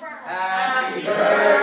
Happy birthday.